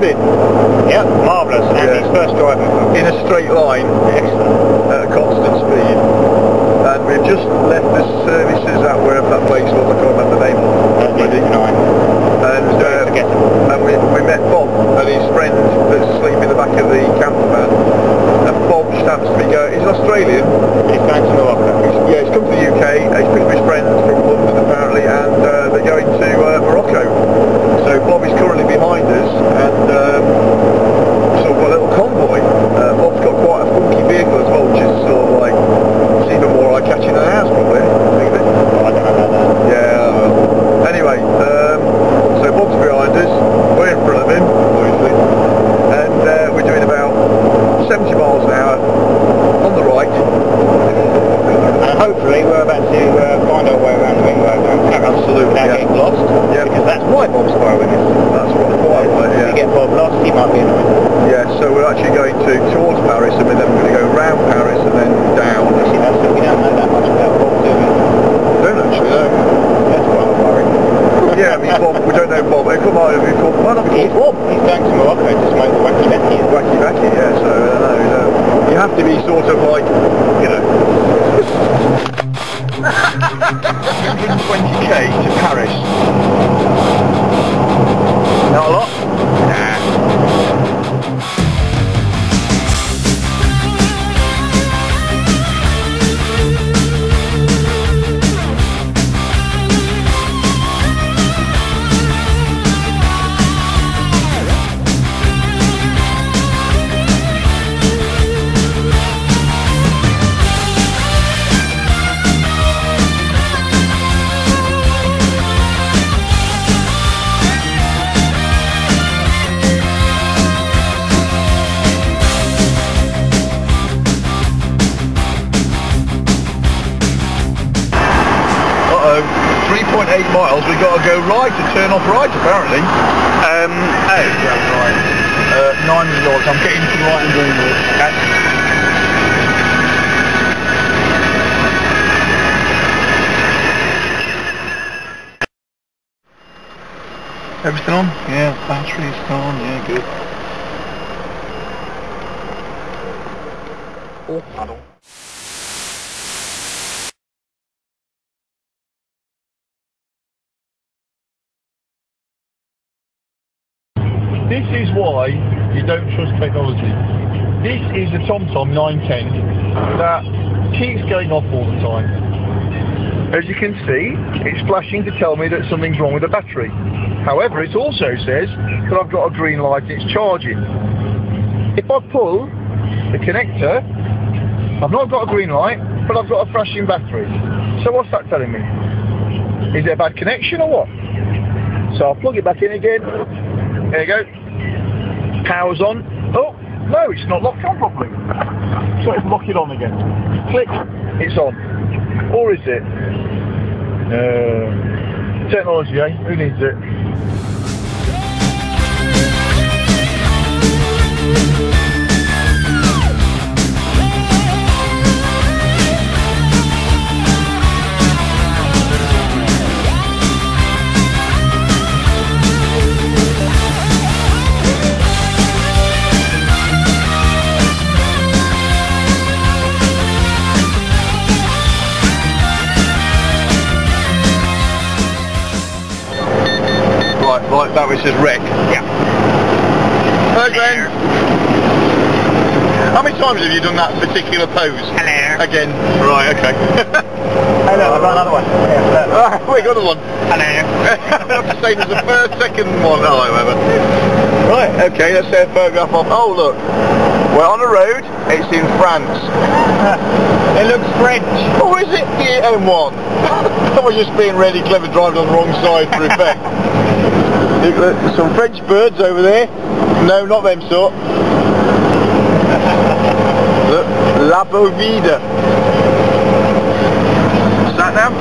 driving? Yep, marvellous. And yeah. first driving. In a straight line. Excellent. At a constant speed. And we've just left the services at wherever that place was, I can't remember the name. Uh, already. 3.8 miles, we've got to go right to turn off right apparently. Um, yeah, right. Uh, 9 yards, I'm getting to right and doing it. Okay. Everything on? Yeah, battery's on, yeah, good. Oh, This is why you don't trust technology. This is a TomTom 910 that keeps going off all the time. As you can see, it's flashing to tell me that something's wrong with the battery. However, it also says that I've got a green light and it's charging. If I pull the connector, I've not got a green light, but I've got a flashing battery. So what's that telling me? Is it a bad connection or what? So I'll plug it back in again. There you go. Power's on. Oh, no, it's not locked on properly. So let's lock it on again. Click, it's on. Or is it? Uh, technology, eh? Who needs it? Right, like that which says wreck. Yeah. Hello, Glenn. How many times have you done that particular pose? Hello. Again. Right, okay. Hello, I've got another one. Yeah, ah, wait, got another one. Hello. I'm just saying there's a first, second one. Oh, whatever. Right, okay, let's say a photograph of... Oh, look. We're on a road. It's in France. it looks French. Oh, is it the M1? I was just being really clever driving on the wrong side for effect. Some French birds over there. No, not them sort. Look, La Bovida. Sat nav.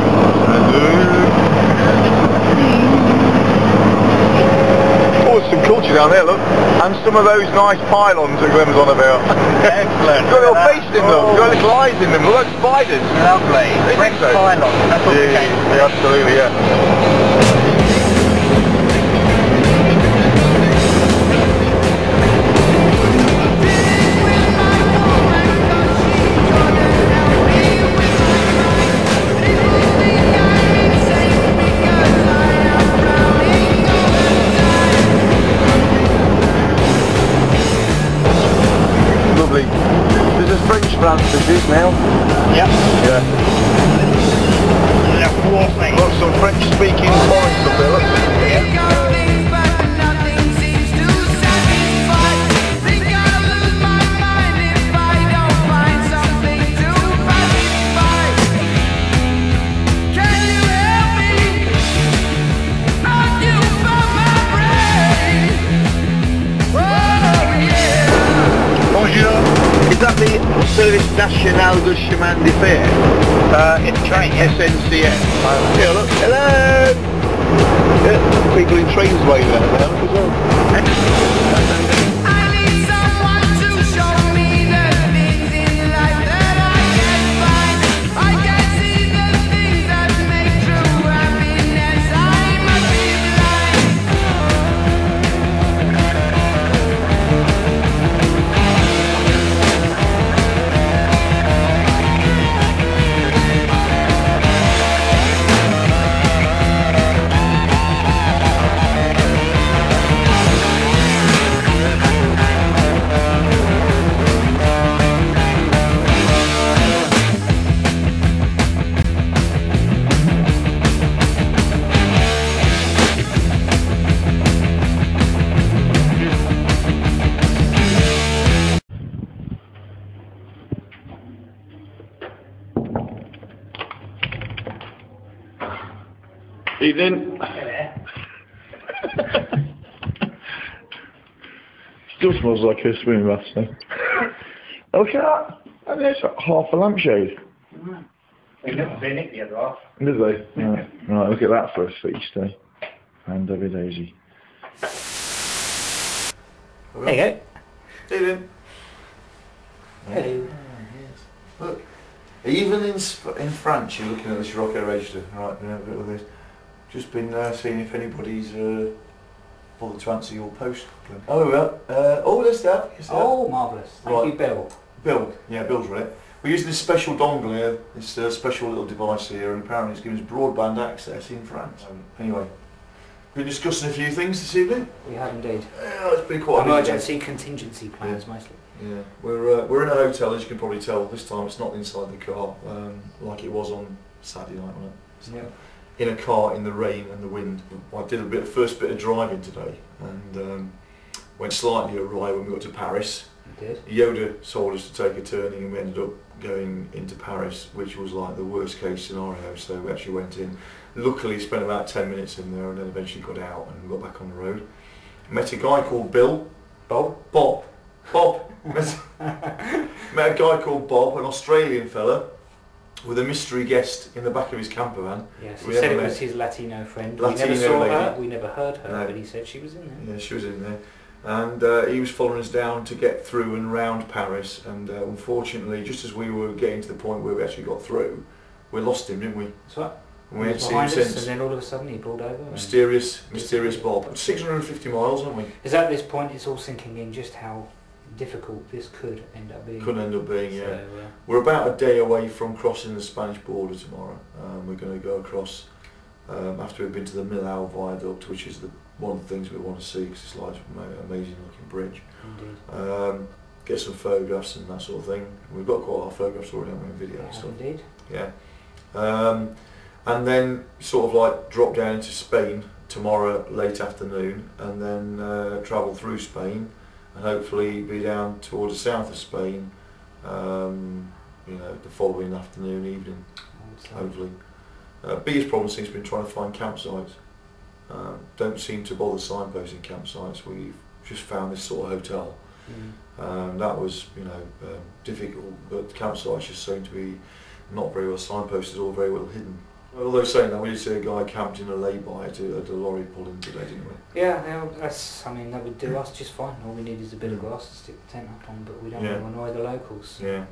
Oh, some culture down there, look. And some of those nice pylons that Glenn was on about. Excellent. Got a little face in them, got little oh. eyes in them, look like spiders. Lovely. French so. pylon. That's what we Yeah, came yeah, absolutely, yeah. Now. Chemin de Fer? Uh, it's train. SNCF. Look. Hello! Yeah, people in trains waving at now as well. Evening. Still smells like a swimming bath, so. Look at that. And there's like half a lampshade. We've never been it the other half. Did they? Right. right, look at that for a feast, eh? And Debbie Daisy. There you go. Evening. Hello. Look, even in in France, you're looking at this rocket register, right? You know, a bit this. Just been uh, seeing if anybody's uh, bothered to answer your post. Oh well. Uh, oh, there's that. Yes. Oh, marvellous. Thank Right. you, Bill. Bill. Yeah, Bill's it. We're using this special dongle here, this uh, special little device here, and apparently it's giving us broadband access in France. Um, anyway, we're discussing a few things this evening. We have indeed. Yeah, it's been quite a busy day. Emergency contingency plans, mostly. Yeah, we're uh, we're in a hotel as you can probably tell. This time it's not inside the car um, like it was on Saturday night, wasn't it? Yep. In a car in the rain and the wind. I did a bit first bit of driving today and um, went slightly awry when we got to Paris. Yoda told us to take a turning and we ended up going into Paris, which was like the worst case scenario. So we actually went in. Luckily, spent about 10 minutes in there and then eventually got out and got back on the road. Met a guy called Bill. Bob? Bob. Bob. met, met a guy called Bob, an Australian fella, with a mystery guest in the back of his camper van. Yes, We he said it was his Latino friend. Latino we never saw lady. her, we never heard her, No. but he said she was in there. Yeah, she was in there. And uh, he was following us down to get through and round Paris. And uh, unfortunately, just as we were getting to the point where we actually got through, we lost him, didn't we? That's right. And we He had was seen him us, since. and then all of a sudden he pulled over. Mysterious, mysterious Bob. 650 miles, aren't we? Because at this point it's all sinking in just how difficult this could end up being. Couldn't end up being, yeah. So, uh, We're about a day away from crossing the Spanish border tomorrow. Um, we're going to go across um, after we've been to the Millau Viaduct, which is the one of the things we want to see because it's like an amazing looking bridge. Um, get some photographs and that sort of thing. We've got quite a lot of photographs already on video and Yeah, stuff. indeed. Yeah. Um, and then sort of like drop down into Spain tomorrow late afternoon and then uh, travel through Spain and hopefully be down towards the south of Spain um, you know, the following afternoon, evening, say. hopefully. Uh, biggest problem seems to be trying to find campsites. Um, don't seem to bother signposting campsites. We've just found this sort of hotel Mm. um, that was, you know, um, difficult, but campsites just seem to be not very well signposted or very well hidden. Although saying that, we did see a guy camped in a lay-by at a, at a lorry pull-in today, didn't we? Yeah, yeah, that's. I mean, that would do us just fine. All we need is a bit of grass to stick the tent up on, but we don't Yeah. want to annoy the locals. Yeah.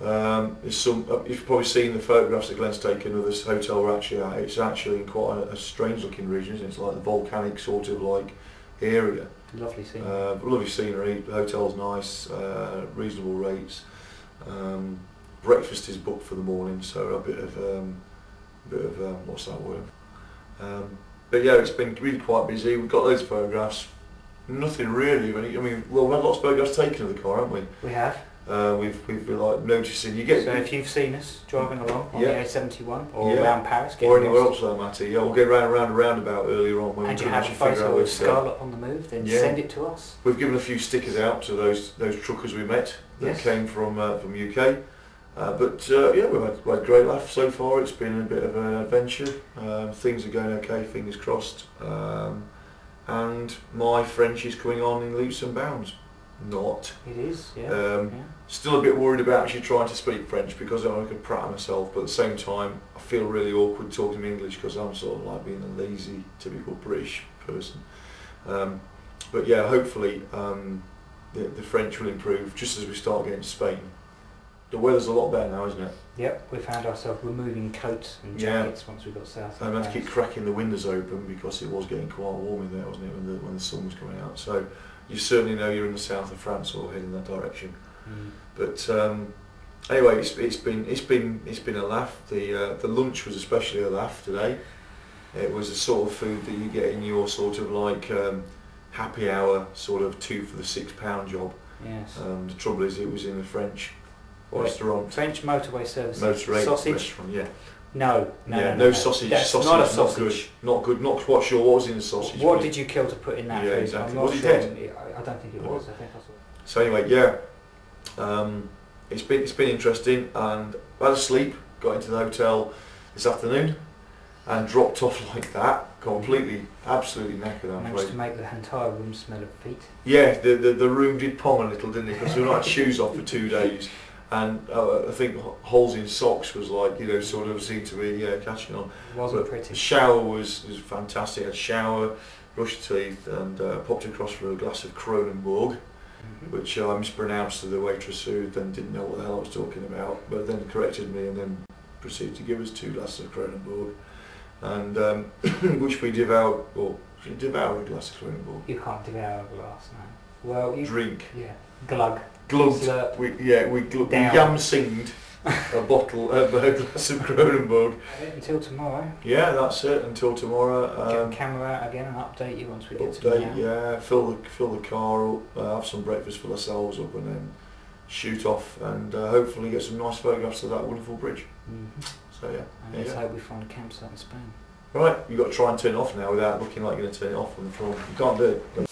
Um, there's some, uh, you've probably seen the photographs that Glenn's taken of this hotel we're actually at. It's actually in quite a, a strange-looking region. isn't it? It's like the volcanic sort of like area. Lovely scene. Uh, lovely scenery, the hotel's nice, uh, reasonable rates. Um, breakfast is booked for the morning, so a bit of, um, bit of um, what's that word? Um, but yeah, it's been really quite busy. We've got loads of photographs. Nothing really. I mean, well, we've had lots of photographs taken of the car, haven't we? we have. Uh, we've we've been like noticing you get So if you've seen us driving along on Yeah. the A71 or Yeah. around Paris, or anywhere lost, else, though, Matty. Yeah, we'll get round around a roundabout earlier on when and we you have a actually figure out photo of. Scarlet on the move, then Yeah. send it to us. We've given a few stickers out to those those truckers we met that Yes. came from uh, from UK. Uh, but uh, yeah, we've had, we've had great laugh so far. It's been a bit of an adventure. Um, things are going okay, fingers crossed. Um, and my French is coming on in leaps and bounds. Not. It is, yeah. Um, yeah. Still a bit worried about actually trying to speak French because I could prat myself, but at the same time, I feel really awkward talking English because I'm sort of like being a lazy, typical British person. Um, but yeah, hopefully um, the, the French will improve just as we start getting to Spain. The weather's a lot better now, isn't it? Yep, we found ourselves removing coats and Yeah. jackets once we got south. I had to keep cracking the windows open because it was getting quite warm in there, wasn't it, when the, when the sun was coming out. So you certainly know you're in the south of France or heading that direction. Mm. But um, anyway, it's, it's been it's been it's been a laugh. The uh, the lunch was especially a laugh today. It was the sort of food that you get in your sort of like um, happy hour sort of two for the six pound job. Yes. Um, the trouble is, it was in the French Restaurant, French motorway services. motorway sausage? restaurant. Yeah, No, no, yeah, no, no, sausage. That's sausage, not a Not good. Not good. Not quite sure what was in the sausage. What did you kill to put in that Yeah, food? exactly. I'm not Was sure. dead? I don't think it No. was. I think I saw. So anyway, yeah, um, it's been it's been interesting, and I had a sleep. Got into the hotel this afternoon, and dropped off like that, completely, absolutely knackered. I'm Managed to make the entire room smell of feet. Yeah, the, the the room did pong a little, didn't it? Because we not had shoes off for two days, and uh, I think holes in socks was like you know sort of seemed to be yeah, catching on. It wasn't But pretty. The shower was, was fantastic. I had a shower, brushed teeth, and uh, popped across for a glass of Kronenbourg. Mhm. which I mispronounced to the waitress who then didn't know what the hell I was talking about, but then corrected me and then proceeded to give us two glasses of Kronenbourg, and um, which we devoured, or devoured a glass of Kronenbourg. You can't devour a glass, no. Well, you. Drink. Yeah. Glug. Glugged. We, yeah, we, glu- we Down. yam singed a bottle, uh, a glass of Kronenbourg. Until tomorrow. Yeah, that's it, until tomorrow. Get Um, the camera out again and update you once we get to update, now. yeah, fill the, fill the car up, uh, have some breakfast, fill ourselves up and then shoot off and uh, hopefully get some nice photographs of that wonderful bridge. hmm So yeah. And let's hope we find a campsite in Spain. Right, you've got to try and turn it off now without looking like you're going to turn it off on the film. You can't do it.